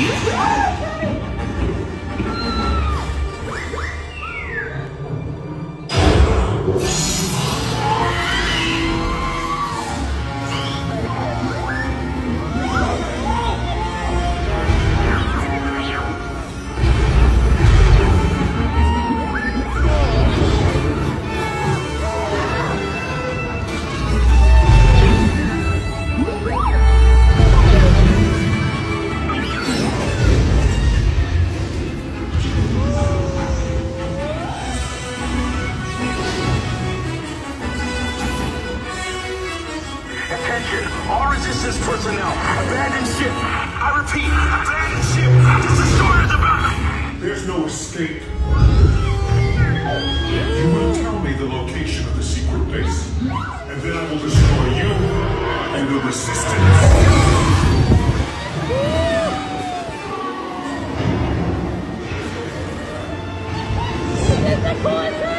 Thank you Attention, all resistance personnel, abandon ship. I repeat, abandon ship. This destroyer's about. There's no escape. You will tell me the location of the secret base, and then I will destroy you and the resistance. It's a course